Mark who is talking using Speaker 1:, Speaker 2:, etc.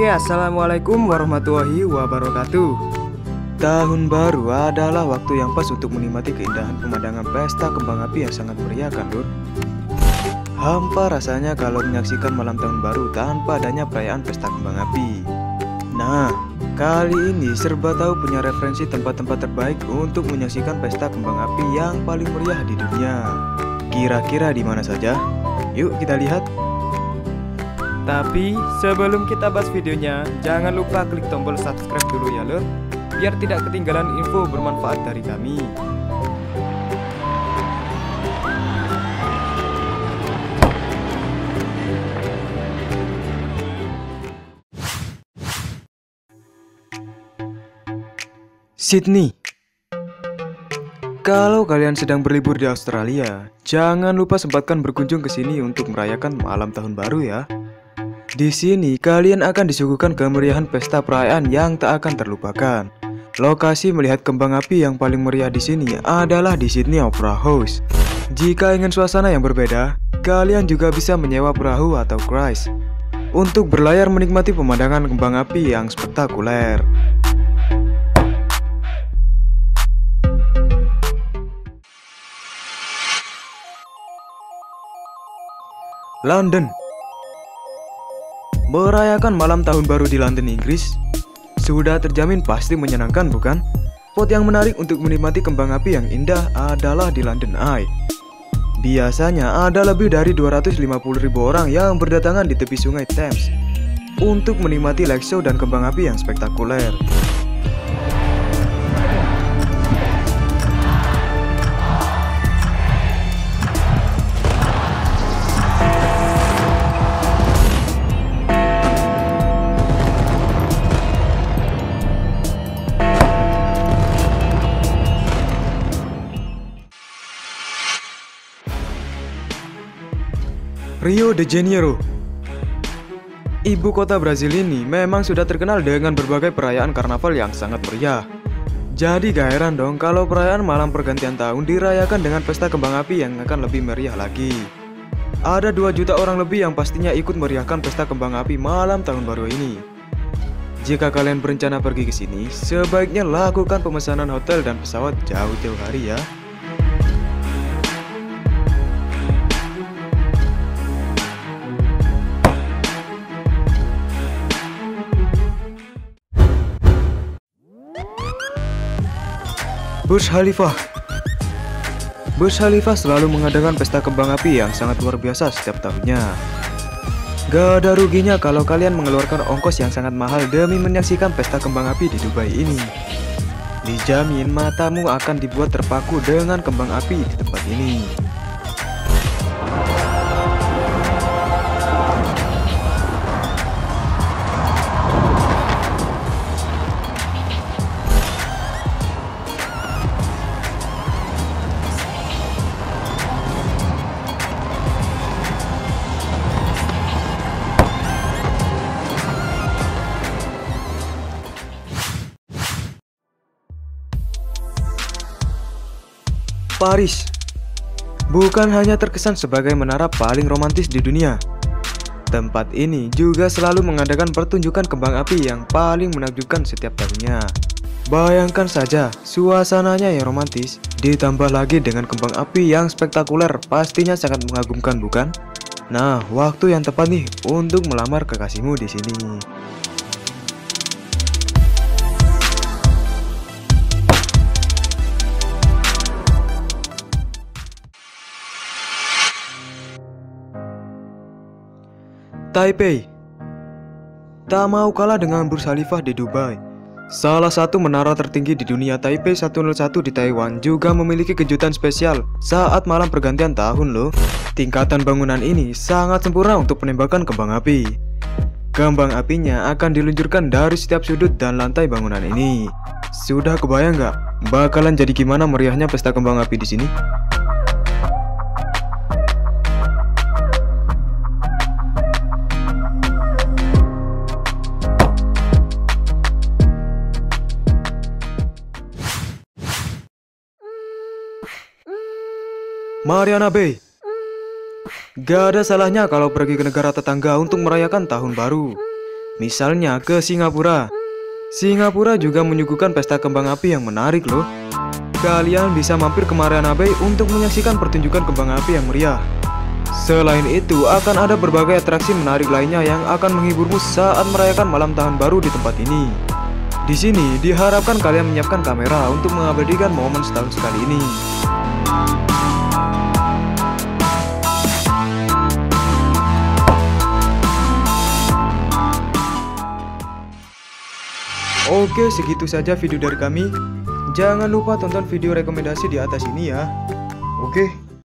Speaker 1: Oke, assalamualaikum warahmatullahi wabarakatuh. Tahun baru adalah waktu yang pas untuk menikmati keindahan pemandangan pesta kembang api yang sangat meriah kan, Lur? Hampa rasanya kalau menyaksikan malam tahun baru tanpa adanya perayaan pesta kembang api. Nah, kali ini serba tahu punya referensi tempat-tempat terbaik untuk menyaksikan pesta kembang api yang paling meriah di dunia. Kira-kira di mana saja? Yuk kita lihat. Tapi sebelum kita bahas videonya, jangan lupa klik tombol subscribe dulu ya lur, biar tidak ketinggalan info bermanfaat dari kami. Sydney Kalau kalian sedang berlibur di Australia, jangan lupa sempatkan berkunjung ke sini untuk merayakan malam tahun baru ya. Di sini kalian akan disuguhkan kemeriahan pesta perayaan yang tak akan terlupakan. Lokasi melihat kembang api yang paling meriah di sini adalah di Sydney Opera House. Jika ingin suasana yang berbeda, kalian juga bisa menyewa perahu atau cruise untuk berlayar menikmati pemandangan kembang api yang spektakuler. London Merayakan malam tahun baru di London, Inggris? Sudah terjamin pasti menyenangkan, bukan? Pot yang menarik untuk menikmati kembang api yang indah adalah di London Eye. Biasanya ada lebih dari 250 ribu orang yang berdatangan di tepi sungai Thames Untuk menikmati light show dan kembang api yang spektakuler Rio de Janeiro Ibu kota Brazil ini memang sudah terkenal dengan berbagai perayaan karnaval yang sangat meriah. Jadi gak heran dong kalau perayaan malam pergantian tahun dirayakan dengan pesta kembang api yang akan lebih meriah lagi. Ada 2 juta orang lebih yang pastinya ikut meriahkan pesta kembang api malam tahun baru ini. Jika kalian berencana pergi ke sini, sebaiknya lakukan pemesanan hotel dan pesawat jauh-jauh hari ya. Burj Khalifah Burj Khalifah selalu mengadakan pesta kembang api yang sangat luar biasa setiap tahunnya. Gak ada ruginya kalau kalian mengeluarkan ongkos yang sangat mahal demi menyaksikan pesta kembang api di Dubai ini. Dijamin matamu akan dibuat terpaku dengan kembang api di tempat ini. Paris bukan hanya terkesan sebagai menara paling romantis di dunia. Tempat ini juga selalu mengadakan pertunjukan kembang api yang paling menakjubkan setiap tahunnya. Bayangkan saja, suasananya yang romantis, ditambah lagi dengan kembang api yang spektakuler, pastinya sangat mengagumkan bukan? Nah, waktu yang tepat nih untuk melamar kekasihmu di sini. Taipei Tak mau kalah dengan Burj Khalifah di Dubai Salah satu menara tertinggi di dunia Taipei 101 di Taiwan juga memiliki kejutan spesial saat malam pergantian tahun loh. Tingkatan bangunan ini sangat sempurna untuk penembakan kembang api. Kembang apinya akan diluncurkan dari setiap sudut dan lantai bangunan ini. Sudah kebayang nggak? Bakalan jadi gimana meriahnya pesta kembang api di sini? Mariana Bay Gak ada salahnya kalau pergi ke negara tetangga untuk merayakan tahun baru Misalnya ke Singapura. Singapura juga menyuguhkan pesta kembang api yang menarik loh. Kalian bisa mampir ke Mariana Bay untuk menyaksikan pertunjukan kembang api yang meriah. Selain itu, akan ada berbagai atraksi menarik lainnya yang akan menghiburmu saat merayakan malam tahun baru di tempat ini. Di sini, diharapkan kalian menyiapkan kamera untuk mengabadikan momen setahun sekali ini. Oke, segitu saja video dari kami. Jangan lupa tonton video rekomendasi di atas ini ya. Oke,